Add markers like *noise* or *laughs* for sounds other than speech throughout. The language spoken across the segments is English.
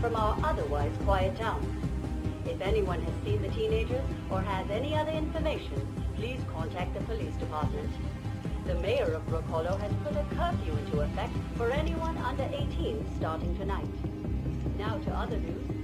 from our otherwise quiet town. If anyone has seen the teenagers or has any other information, please contact the police department. The mayor of Brook Hollow has put a curfew into effect for anyone under 18 starting tonight. Now to other news.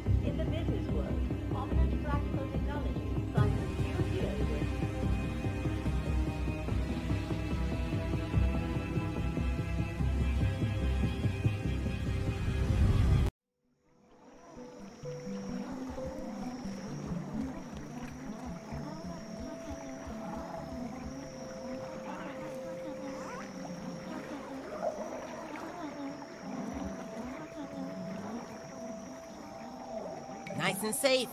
Nice and safe.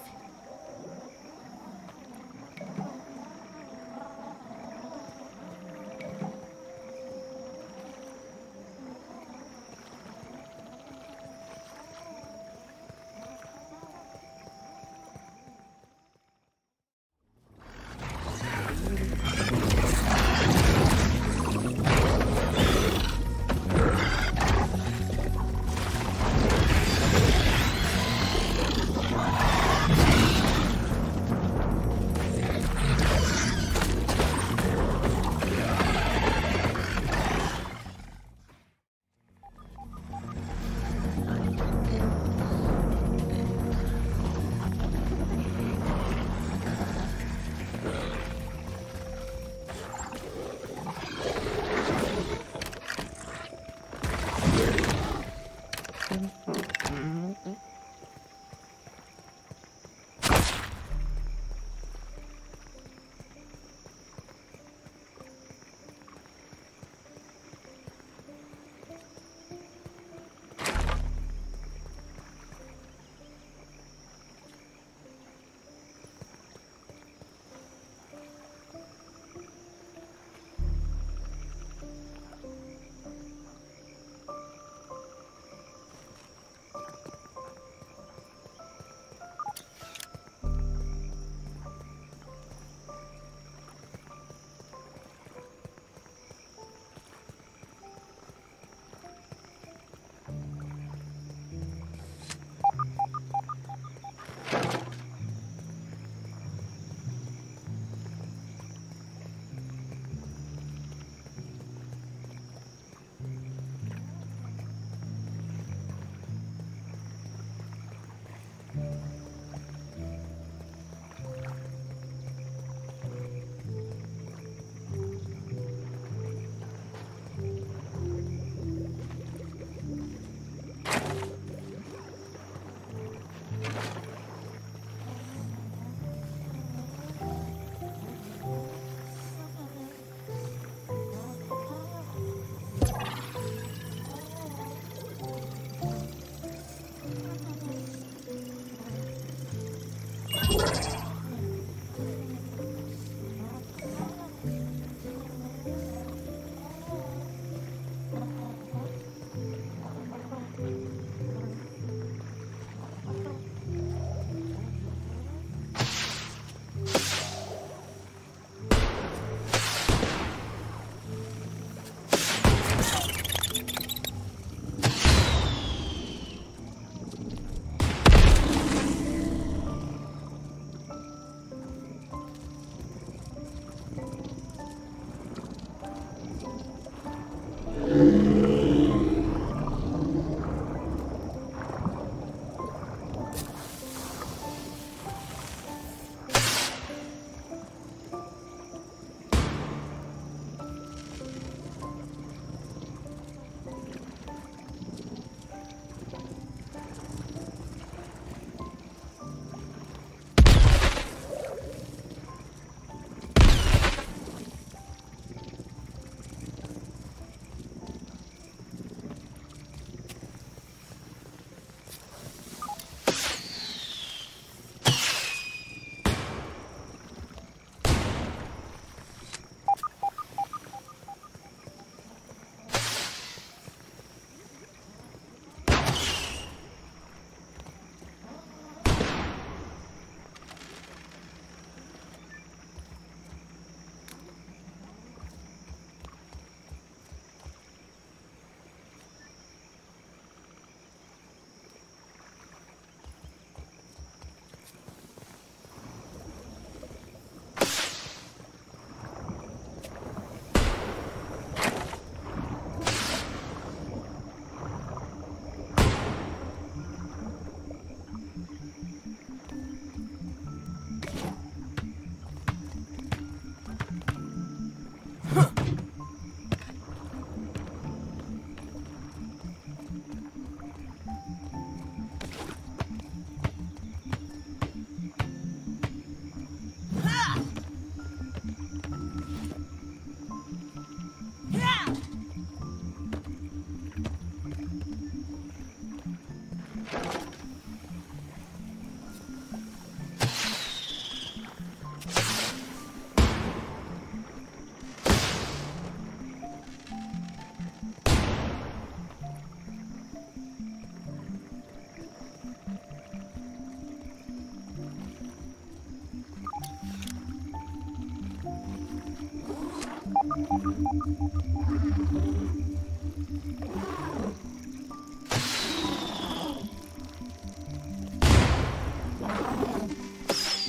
You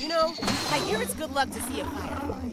know, I hear it's good luck to see a fire.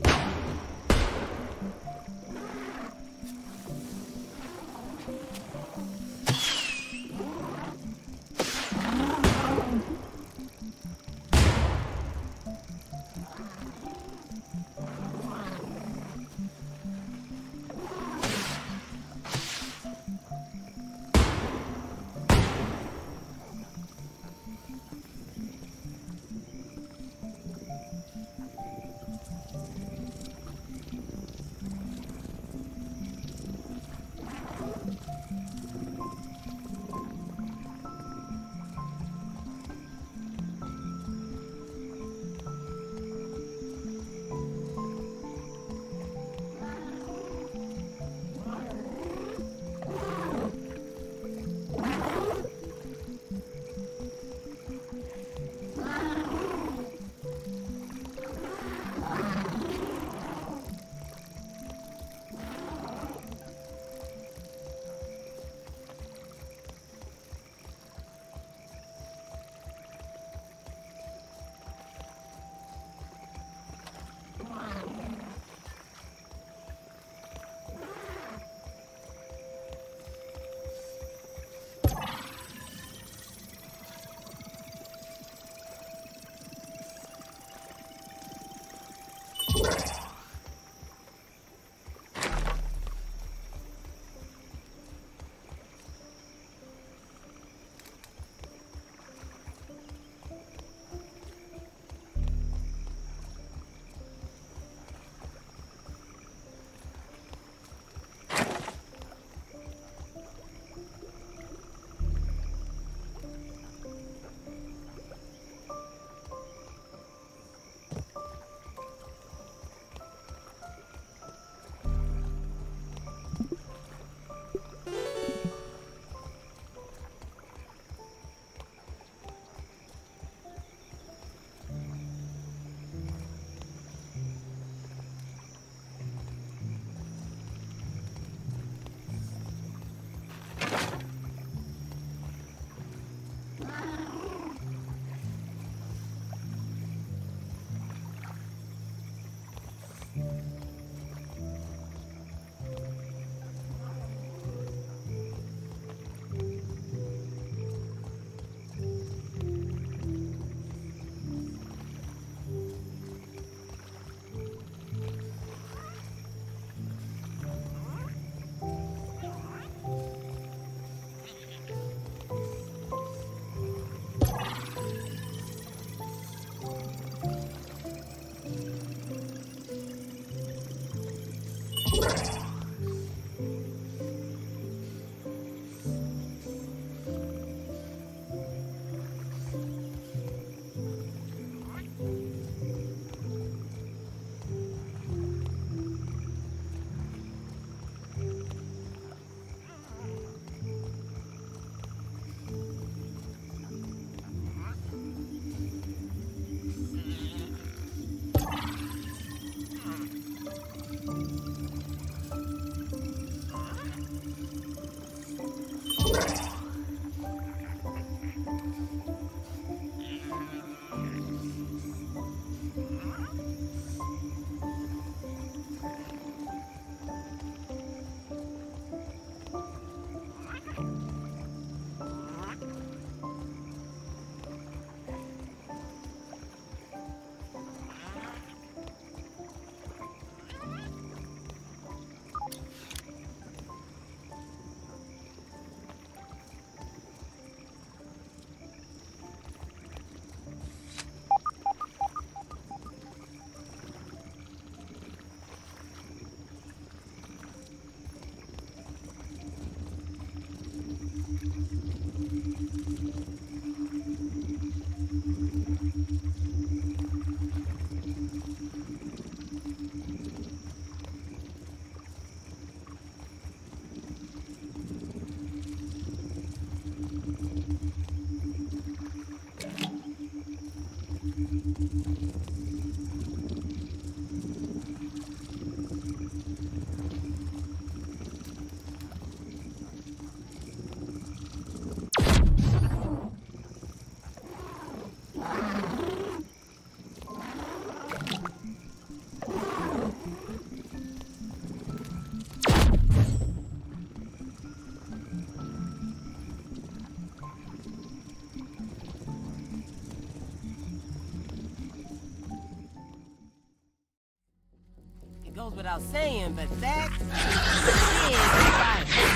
Without saying, but that *laughs* is fire.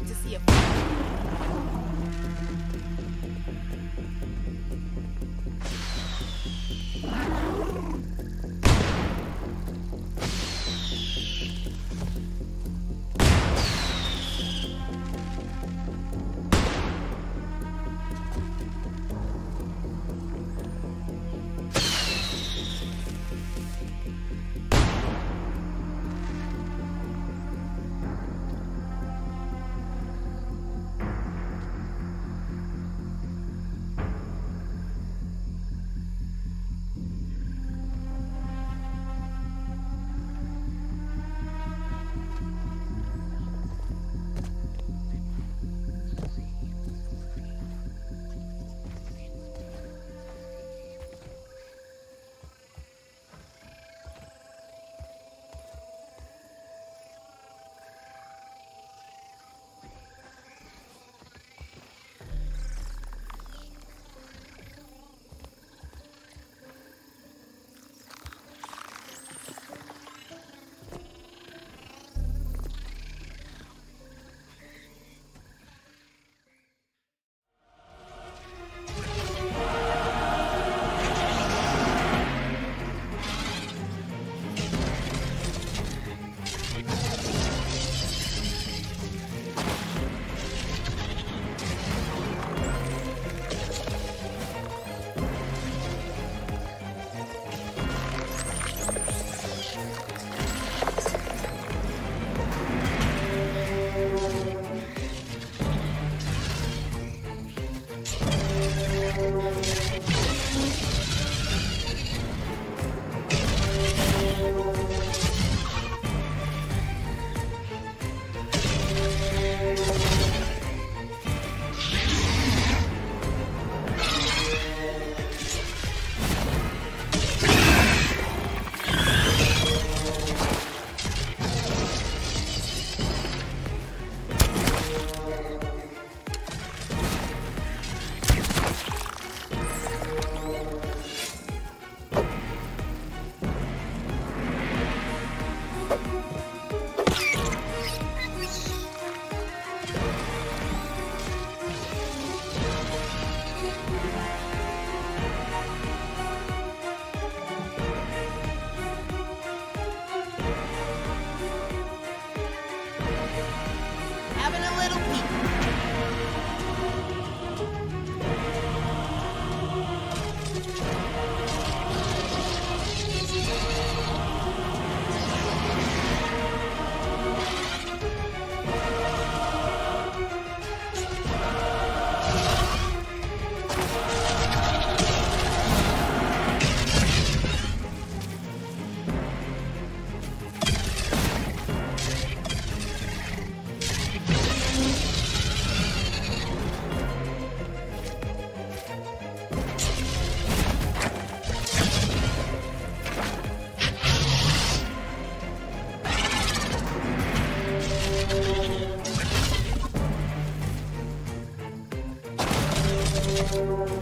love to see a Ugh.